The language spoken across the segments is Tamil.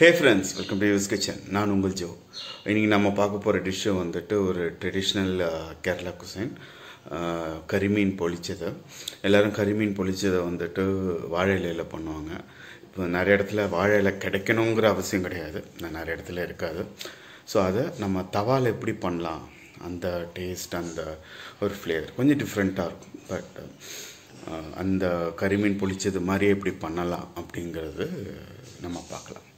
Hey friends welcome to use kitchen நான் உங்கள் ஜோ. இன்றைக்கி நம்ம பார்க்க போகிற டிஷ்ஷு வந்துட்டு ஒரு ட்ரெடிஷ்னல் கேரளா குசைன் கரிமீன் பொழிச்சது எல்லோரும் கரிமீன் பொழிச்சதை வந்துட்டு வாழை இலையில் பண்ணுவாங்க. இப்போ நிறைய இடத்துல வாழை இலை கிடைக்கணுங்கிற அவசியம் கிடையாது. நிறைய இடத்துல இருக்காது. ஸோ அதை நம்ம தவால் எப்படி பண்ணலாம்? அந்த டேஸ்ட் அந்த ஒரு ஃப்ளேவர் கொஞ்சம் டிஃப்ரெண்ட்டாக இருக்கும். பட் அந்த கரிமீன் பொழிச்சது மாதிரி எப்படி பண்ணலாம் அப்படிங்கிறது நம்ம பார்க்கலாம்.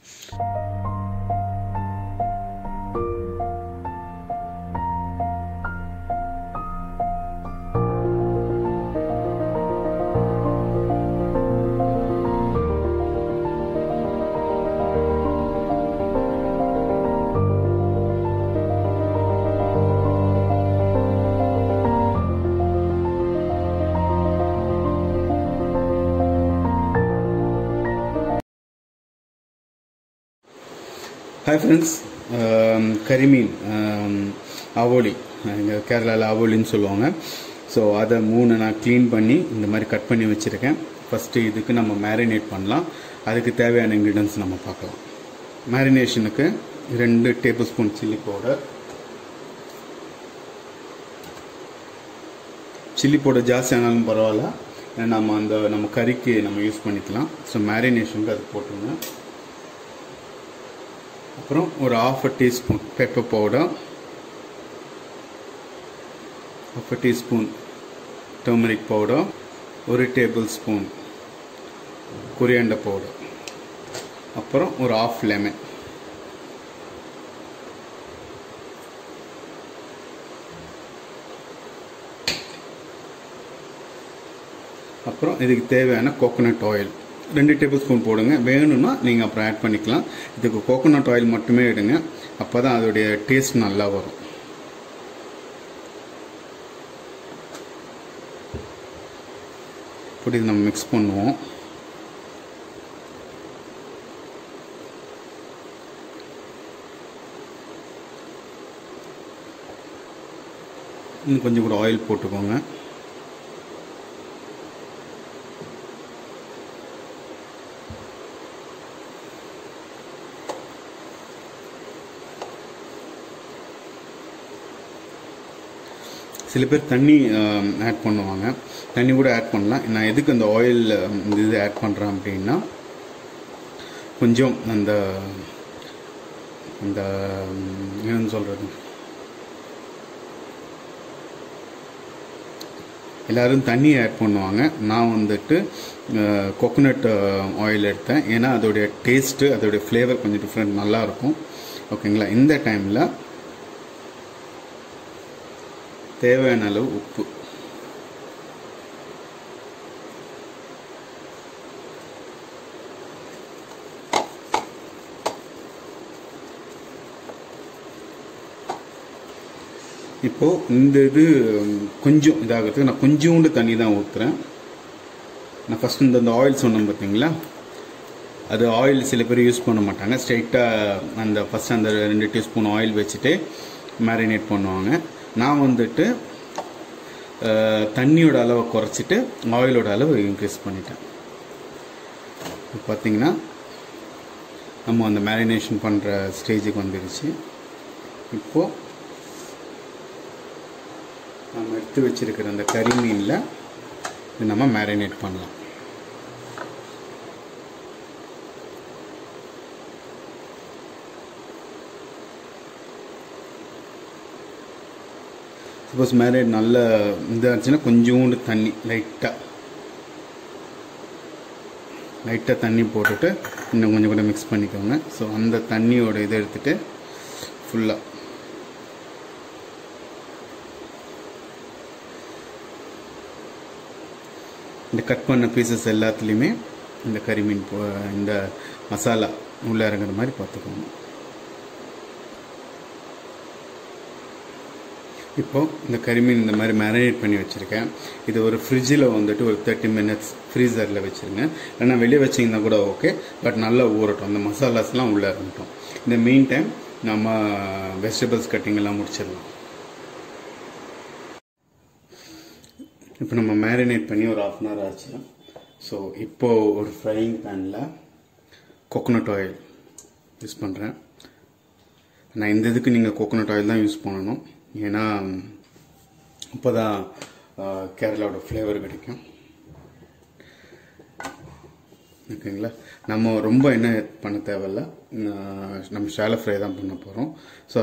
ஹாய் ஃப்ரெண்ட்ஸ் கரிமீன் அவோலி இங்கே கேரளாவில் அவோலின்னு சொல்லுவாங்க. ஸோ அதை மூணு நான் க்ளீன் பண்ணி இந்த மாதிரி கட் பண்ணி வச்சுருக்கேன். ஃபஸ்ட்டு இதுக்கு நம்ம மேரினேட் பண்ணலாம். அதுக்கு தேவையான இன்க்ரீடியன்ஸ் நம்ம பார்க்கலாம். மேரினேஷனுக்கு ரெண்டு tablespoon chilli powder chilli powder ஜாஸ்தி ஆனாலும் பரவாயில்ல. நம்ம அந்த நம்ம கறிக்கு நம்ம யூஸ் பண்ணிக்கலாம். ஸோ மேரினேஷனுக்கு அது போட்டுருங்க. அப்புறம் ஒரு half a teaspoon pepper powder half a teaspoon turmeric powder ஒரு டேபிள் ஸ்பூன் கொரியாண்டர் பவுடர் அப்புறம் ஒரு ஆஃப் லெமன் அப்புறம் இதுக்கு தேவையான கோகோனட் ஆயில் ரெண்டு டேபிள் ஸ்பூன் போடுங்க. வேணும்னா நீங்கள் அப்புறம் ஆட் பண்ணிக்கலாம். இதுக்கு கோகோனட் ஆயில் மட்டுமே எடுங்க. அப்போ தான் அதோடைய டேஸ்ட் நல்லா வரும். இப்படி நம்ம மிக்ஸ் பண்ணுவோம். இன்னும் கொஞ்சம் கூட ஆயில் போட்டுக்கோங்க. சில பேர் தண்ணி ஆட் பண்ணுவாங்க. தண்ணி கூட ஆட் பண்ணலாம். நான் எதுக்கு அந்த ஆயில் இந்த இது ஆட் பண்ணுறேன் அப்படின்னா கொஞ்சம் அந்த அந்த என்னன்னு சொல்கிறது எல்லோரும் தண்ணி ஆட் பண்ணுவாங்க. நான் வந்துட்டு கோகோனட் ஆயில் எடுத்தேன். ஏன்னா அதோடைய டேஸ்ட்டு அதோடைய ஃப்ளேவர் கொஞ்சம் டிஃப்ரெண்ட் நல்லாயிருக்கும் ஓகேங்களா இந்த டைமில் தேவையான அளவு உப்பு. இப்போ இந்த இது கொஞ்சம் இதாகிறதுக்கு நான் கொஞ்சோண்டு தண்ணி தான் ஊற்றுறேன் நான் ஃபஸ்ட் இந்த இந்த ஆயில் சொன்னேன் பார்த்தீங்களா அது ஆயில் சில பேர் யூஸ் பண்ண மாட்டாங்க. ஸ்ட்ரைட்டாக அந்த ஃபஸ்ட் அந்த ரெண்டு டீஸ்பூன் ஆயில் வச்சுட்டு மேரினேட் பண்ணுவாங்க. நான் வந்துட்டு தண்ணியோட அளவை குறைச்சிட்டு ஆயிலோட அளவு இன்க்ரீஸ் பண்ணிட்டேன். பார்த்தீங்கன்னா நம்ம அந்த மேரினேஷன் பண்ணுற ஸ்டேஜுக்கு வந்துடுச்சு இப்போது நம்ம எடுத்து வச்சிருக்கிற அந்த கறி மீனில் இது நம்ம மேரினேட் பண்ணலாம். சப்போஸ் மேரினேட் நல்ல இதாக இருந்துச்சுன்னா கொஞ்சோண்டு தண்ணி லைட்டாக லைட்டாக தண்ணி போட்டுட்டு இன்னும் கொஞ்சம் கூட மிக்ஸ் பண்ணிக்கோங்க. ஸோ அந்த தண்ணியோட இதை எடுத்துகிட்டு ஃபுல்லாக இந்த கட் பண்ண பீசஸ் எல்லாத்துலேயுமே இந்த கறிமீன் இந்த மசாலா உள்ளே இறங்குற மாதிரி பார்த்துக்கோங்க. இப்போது இந்த கறிமீன் இந்த மாதிரி மேரினேட் பண்ணி வச்சுருக்கேன். இது ஒரு ஃப்ரிட்ஜில் வந்துட்டு ஒரு தேர்ட்டி மினிட்ஸ் ஃப்ரீசரில் வச்சுருங்க. இல்லைனா வெளியே வச்சிங்கன்னா கூட ஓகே பட் நல்லா ஊறட்டும். அந்த மசாலாஸ்லாம் உள்ளே இருந்துட்டோம் இந்த மெயின் டைம் நம்ம வெஜிடபிள்ஸ் கட்டிங்கெல்லாம் முடிச்சிடலாம். இப்போ நம்ம மேரினேட் பண்ணி ஒரு ஆஃப் அன் ஹவர் ஆச்சு. ஸோ இப்போது ஒரு ஃப்ரையிங் பேனில் கொக்கனட் ஆயில் யூஸ் பண்ணுறேன் நான் இந்த இதுக்கு நீங்கள் கோகோனட் ஆயில் தான் யூஸ் பண்ணணும். ஏன்னா அப்போ தான் கேரளாவோட ஃப்ளேவர் கிடைக்கும். ஓகேங்களா? நம்ம ரொம்ப என்ன பண்ண தேவையில்ல. நம்ம ஷாலோ ஃப்ரை தான் பண்ண போகிறோம் ஸோ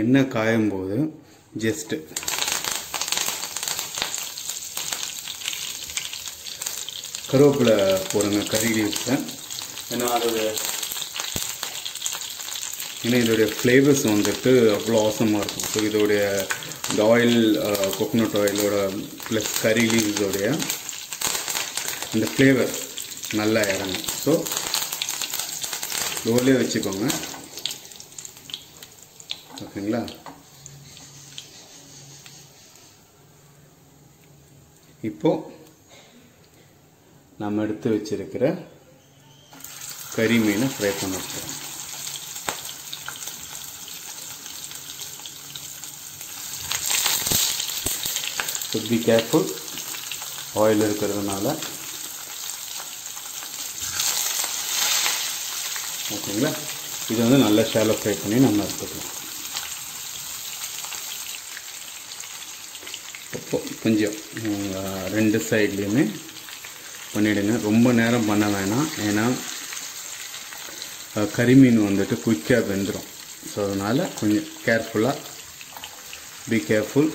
எண்ணெய் காயும் போது ஜஸ்ட்டு கருவேப்பிலை போடுங்க கறி லீவ்ஸை ஏன்னா அதோட ஏன்னா இதோடைய ஃப்ளேவர்ஸ் வந்துட்டு அவ்வளோ ஆசமாக இருக்கும். ஸோ இதோடைய இந்த ஆயில் கோகோனட் ஆயிலோட ப்ளஸ் கறி லீவ்ஸோடைய இந்த ஃப்ளேவர் நல்லா இறங்கும். ஸோ லோலே வச்சுக்கோங்க. ஓகேங்களா? இப்போ நம்ம எடுத்து வச்சிருக்கிற கறி மீனை ஃப்ரை பண்ண போகிறோம் ஸோ பி கேர்ஃபுல் ஆயில் இருக்கிறதுனால. ஓகேங்களா? இது வந்து நல்லா ஷேலோ ஃப்ரை பண்ணி நம்ம எடுத்துக்கலாம். அப்போ கொஞ்சம் ரெண்டு சைட்லேயுமே பண்ணிவிடுங்க ரொம்ப நேரம் பண்ண வேணாம். ஏன்னா கறிமீன் வந்துட்டு குயிக்காக வெந்துடும் ஸோ அதனால் கொஞ்சம் கேர்ஃபுல்லாக பி கேர்ஃபுல்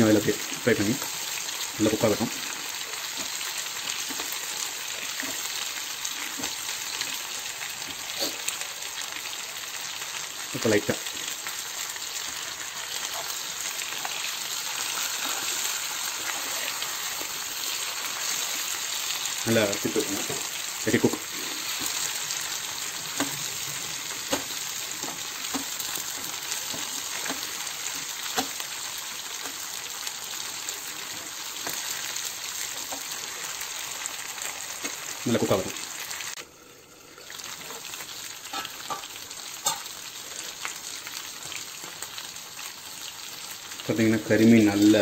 கொஞ்சம் அதில் அப்படியே ஃப்ரை பண்ணி நல்லா குக்காக ஆகட்டும் இப்போ லைட்டாக நல்லா திட்டு வைக்கணும் ரெடி குக் நல்லா குக் ஆகட்டும் பார்த்திங்கன்னா கறிமீன் நல்ல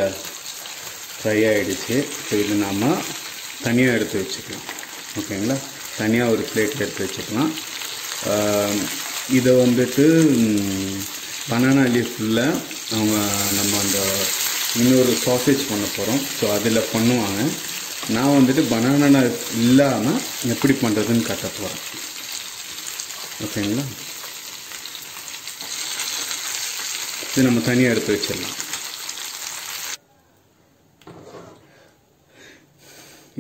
ஃப்ரை ஆகிடுச்சு ஸோ இது நாம் தனியாக எடுத்து வச்சுக்கலாம். ஓகேங்களா? தனியாக ஒரு பிளேட்டில் எடுத்து வச்சுக்கலாம். இதை வந்துட்டு பனானா லீஃபில் அவங்க நம்ம அந்த இன்னொரு சாசேஜ் பண்ண போகிறோம் ஸோ அதில் பண்ணுவாங்க. நான் வந்துட்டு பனானா இல்லாமல் எப்படி பண்ணுறதுன்னு கட்ட போகிறேன் ஓகேங்களா? இது நம்ம தனியாக எடுத்து வச்சிடலாம்.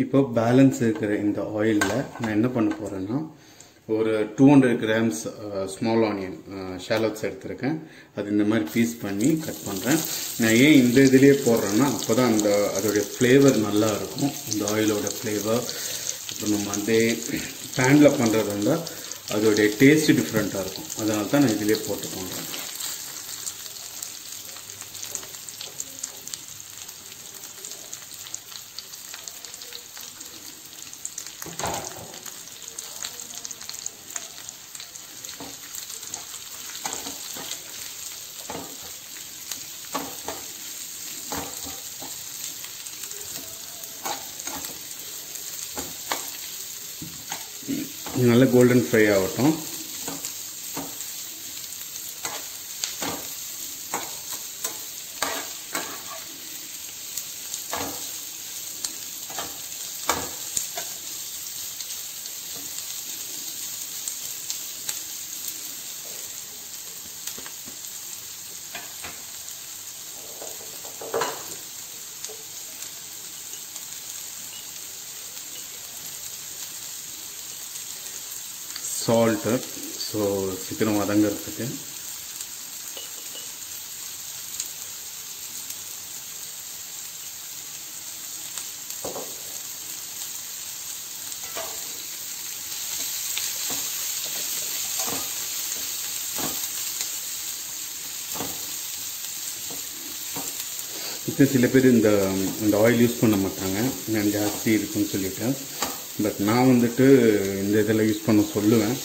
இப்போ பேலன்ஸ் இருக்கிற இந்த ஆயிலில் நான் என்ன பண்ண போகிறேன்னா ஒரு two hundred grams small onion shallots எடுத்திருக்கேன். அது இந்த மாதிரி பீஸ் பண்ணி கட் பண்ணுறேன் நான் ஏன் இந்த இதுலேயே போடுறேன்னா அப்போ தான் அந்த அதோடைய ஃப்ளேவர் நல்லா இருக்கும். இந்த ஆயிலோட ஃப்ளேவர் அப்புறம் நம்ம வந்து பேனில் பண்ணுறது இருந்தால் அதோடைய டேஸ்ட் டிஃப்ரெண்ட்டாக இருக்கும். அதனால தான் நான் இதிலே போட்டு பண்ணுறேன் இது நல்ல கோல்டன் ஃப்ரை ஆகட்டும். சால்ட்டு ஸோ சீக்கிரம் வதங்கிறதுக்கு. இப்போ சில பேர் இந்த இந்த ஆயில் யூஸ் பண்ண மாட்டாங்க. ஜாஸ்தி இருக்குன்னு சொல்லிட்டு. பட் நான் வந்துட்டு இந்த இதில் யூஸ் பண்ண சொல்லுவேன்.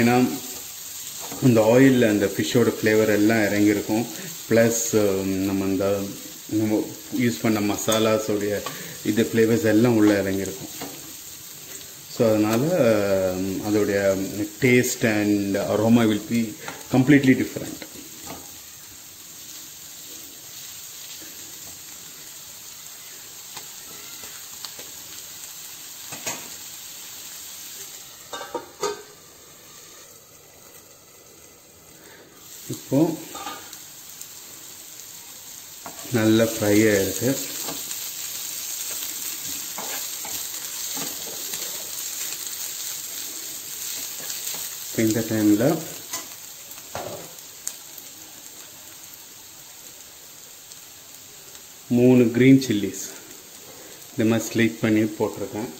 ஏன்னா அந்த ஆயிலில் அந்த ஃபிஷ்ஷோட ஃப்ளேவர் எல்லாம் இறங்கியிருக்கும். ப்ளஸ் நம்ம அந்த நம்ம யூஸ் பண்ண மசாலாஸோடைய இது ஃப்ளேவர்ஸ் எல்லாம் உள்ளே இறங்கியிருக்கும். ஸோ அதனால் அதோடைய taste and aroma will be completely different இப்போ நல்ல ஃப்ரை ஆயிருக்கு இப்போ இந்த டைமில் மூணு க்ரீன் சில்லிஸ் இந்த மாதிரி ஸ்லைட் பண்ணி போட்டிருக்கேன்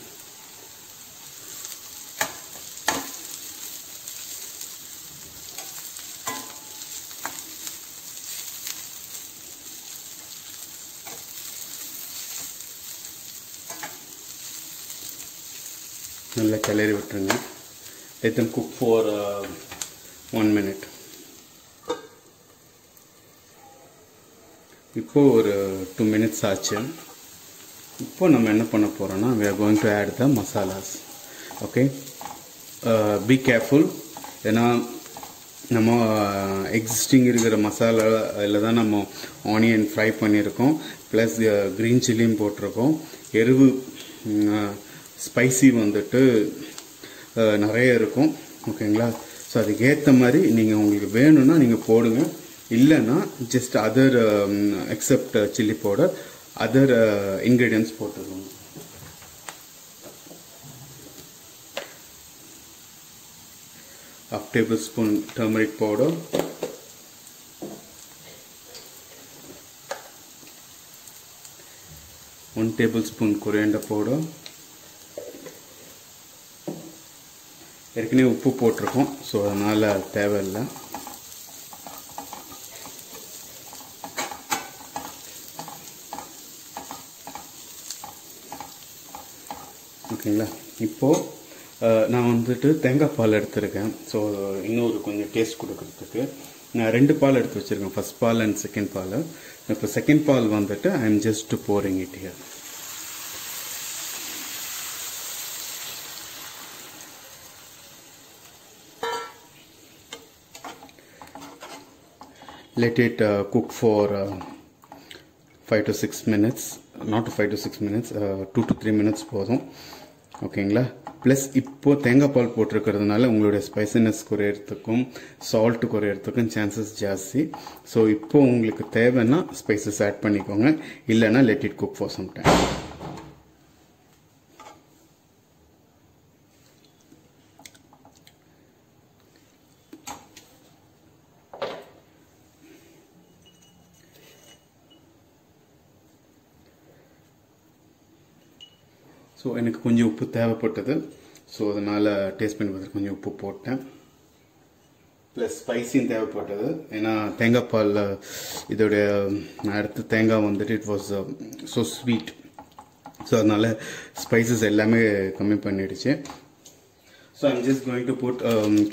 நல்லா கிளறி விட்டுருங்க let them cook for one minute இப்போது இப்போ ஒரு டூ மினிட்ஸ் ஆச்சு. இப்போ நம்ம என்ன பண்ண போகிறோம்னா we are going to add masalas okay be careful ஏன்னா நம்ம uh, எக்ஸிஸ்டிங் இருக்கிற மசாலா அதில் தான் நம்ம ஆனியன் ஃப்ரை பண்ணியிருக்கோம். ப்ளஸ் க்ரீன் சில்லியும் போட்டிருக்கோம். எருவு uh, ஸ்பைசி வந்துட்டு நிறைய இருக்கும். ஓகேங்களா? ஸோ அதுக்கேற்ற மாதிரி நீங்கள் உங்களுக்கு வேணும்னா நீங்கள் போடுங்க. இல்லைன்னா just other except chilli powder other ingredients போட்டுக்கோங்க. Half tablespoon turmeric powder. One tablespoon coriander powder. ஏற்கனவே உப்பு போட்டிருக்கோம் ஸோ அதனால் தேவையில்லை. ஓகேங்களா? இப்போது நான் வந்துட்டு தேங்காய் பால் எடுத்திருக்கேன். ஸோ இன்னொரு கொஞ்சம் டேஸ்ட் கொடுக்கறதுக்கு. நான் ரெண்டு பால் எடுத்து வச்சுருக்கேன். ஃபர்ஸ்ட் பால் அண்ட் செகண்ட் பால். இப்போ செகண்ட் பால் வந்துட்டு I am just pouring it here let it uh, cook for uh, 5 to 6 minutes. Not 5 to 6 minutes uh, 2 to 3 minutes போதும். ஓகேங்களா ப்ளஸ் இப்போ தேங்காய் பால் போட்டிருக்கிறதுனால உங்களுடைய ஸ்பைசினஸ் குறையறதுக்கும் சால்ட் குறையறதுக்கும் சான்சஸ் ஜாஸ்தி. ஸோ இப்போ உங்களுக்கு தேவைன்னா ஸ்பைசஸ் ஆட் பண்ணிக்கோங்க. இல்லைன்னா let it cook for some time எனக்கு கொஞ்சம் உப்பு தேவைப்பட்டது. ஸோ அதனால் டேஸ்ட் பண்ணி பார்த்துட்டு கொஞ்சம் உப்பு போட்டேன். ப்ளஸ் ஸ்பைசியும் தேவைப்பட்டது. ஏன்னா தேங்காய் பாலில் இதோடைய அடுத்து தேங்காய் வந்துட்டு it was so sweet so அதனால் ஸ்பைசஸ் எல்லாமே கம்மி பண்ணிடுச்சு. So I'm just going to put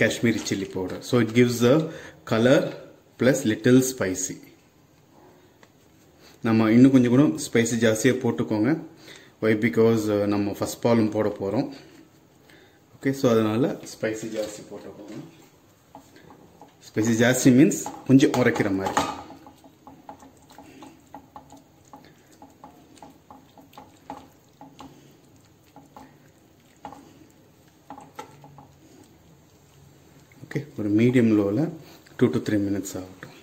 Kashmiri chilli powder so it gives a colour plus little spicy நம்ம இன்னும் கொஞ்சம் கூட ஸ்பைசி ஜாஸ்தியாக போட்டுக்கோங்க. வை பிகாஸ் uh, நம்ம ஃபஸ்ட் பாலும் போட போகிறோம் ஓகே ஸோ அதனால் ஸ்பைசி ஜாஸ்தி போட்டுக்கோங்க ஸ்பைசி ஜாஸ்தி மீன்ஸ் கொஞ்சம் உரைக்கிற மாதிரி. ஓகே ஒரு மீடியம் லோவில் டூ டு த்ரீ மினிட்ஸ் ஆகட்டும்.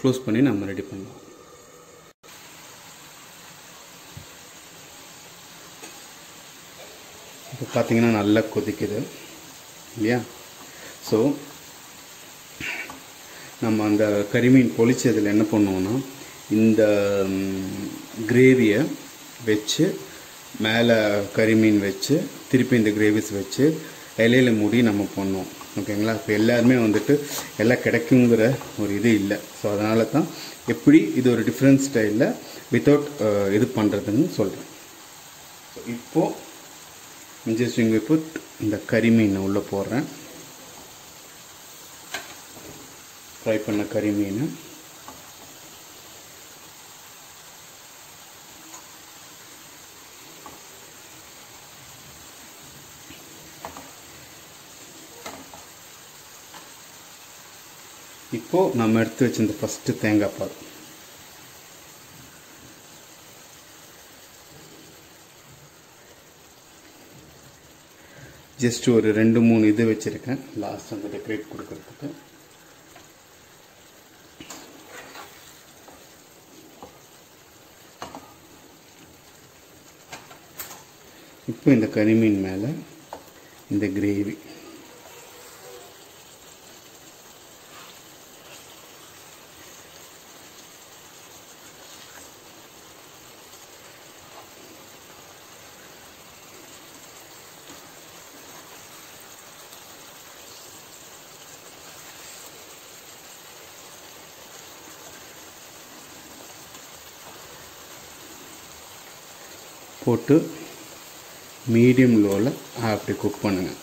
க்ளோஸ் பண்ணி நம்ம ரெடி பண்ணலாம். இப்போ பார்த்தீங்கன்னா நல்லா கொதிக்குது. இல்லையா? ஸோ நம்ம அந்த கறிமீன் பொழிச்சதில் என்ன பண்ணுவோன்னா இந்த கிரேவியை வச்சு மேலே கறிமீன் வச்சு திருப்பி இந்த கிரேவிஸ் வச்சு இலையில மூடி நம்ம பண்ணோம் ஓகேங்களா? இப்போ எல்லாருமே வந்துட்டு எல்லாம் கிடைக்குங்கிற ஒரு இது இல்லை. ஸோ அதனால தான் எப்படி இது ஒரு டிஃப்ரெண்ட் ஸ்டைலில் வித்தவுட் இது பண்ணுறதுன்னு சொல்கிறேன் ஸோ இப்போது ஜஸ்ட் புட் இந்த கறிமீனை உள்ளே போடுறேன். ஃப்ரை பண்ண கறிமீனை இப்போது நம்ம எடுத்து வச்சிருந்த ஃபஸ்ட்டு தேங்காய் பால். ஜஸ்ட் ஒரு ரெண்டு மூணு இது வச்சுருக்கேன். லாஸ்ட் அந்த டெக்கரேட் கொடுக்கறதுக்கு. இப்போ இந்த கறிமீன் மேலே இந்த கிரேவி போட்டு மீடியம் லோவில் அப்படி குக் பண்ணுங்கள்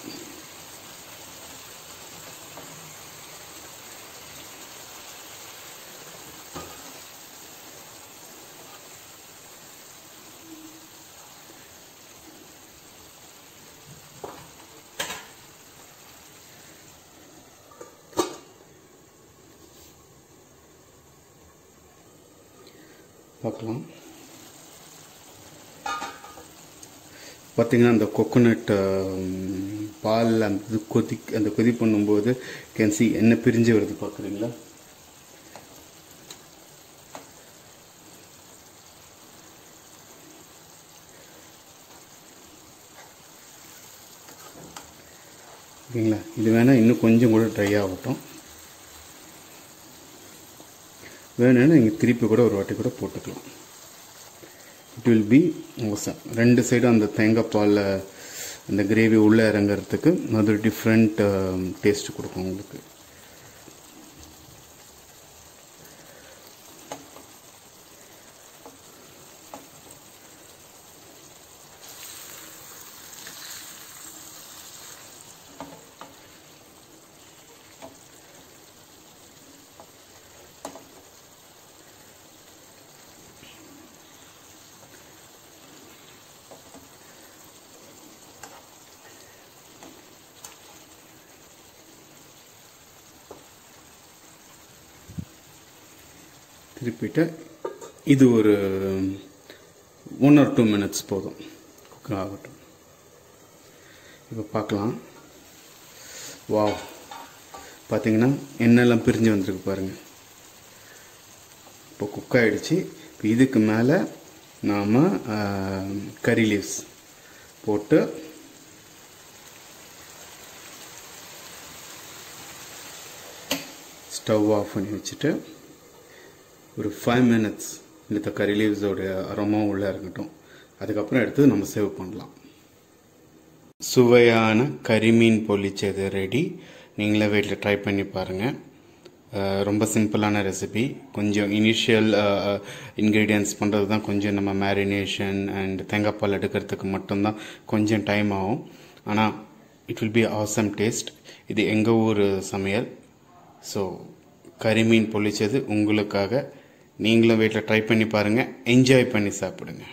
பார்க்கலாம். பார்த்தீங்கன்னா அந்த கொக்கோனட் பாலில் அந்த இது கொதி அந்த கொதி பண்ணும்போது கேன் சி எண்ணெய் பிரிஞ்சு வருது பார்க்குறீங்களா? ஓகேங்களா? இது வேணால் இன்னும் கொஞ்சம் கூட ட்ரை ஆகட்டும். வேணும்னா நீங்கள் திருப்பி கூட ஒரு வாட்டி கூட போட்டுக்கலாம். இட் வில் பி ஓசம் ரெண்டு சைடும் அந்த தேங்காய் பாலில் அந்த கிரேவி உள்ளே இறங்குறதுக்கு அது டிஃப்ரெண்ட் டேஸ்ட் கொடுக்கும் உங்களுக்கு. திருப்பிட்டு இது ஒரு ஒன் ஆர் டூ மினிட்ஸ் போதும். குக் ஆகட்டும். இப்போ பார்க்கலாம். வாவ் பார்த்தீங்கன்னா எண்ணெய்லாம் பிரிஞ்சு வந்திருக்கு பாருங்கள் இப்போ குக் ஆகிடுச்சு இப்போ இதுக்கு மேலே நாம் கறி லீவ்ஸ் போட்டு ஸ்டவ் ஆஃப் பண்ணி வச்சுட்டு ஒரு ஃபைவ் மினிட்ஸ் இந்த கறி லீவ்ஸோடைய அரோமோ உள்ளே இருக்கட்டும். அதுக்கப்புறம் எடுத்து நம்ம சேவ் பண்ணலாம். சுவையான கறிமீன் பொலிச்சது ரெடி நீங்களே வீட்டில் ட்ரை பண்ணி பாருங்கள் ரொம்ப சிம்பிளான ரெசிபி கொஞ்சம் இனிஷியல் இன்க்ரீடியன்ஸ் பண்ணுறது தான் கொஞ்சம் நம்ம மேரினேஷன் அண்ட் தேங்காய் பால் எடுக்கிறதுக்கு மட்டும்தான் கொஞ்சம் டைம் ஆகும். ஆனால் it will be awesome taste இது எங்கள் ஊர் சமையல். ஸோ கறிமீன் பொழிச்சது உங்களுக்காக. நீங்களும் வீட்டில் ட்ரை பண்ணி பாருங்கள் என்ஜாய் பண்ணி சாப்பிடுங்க.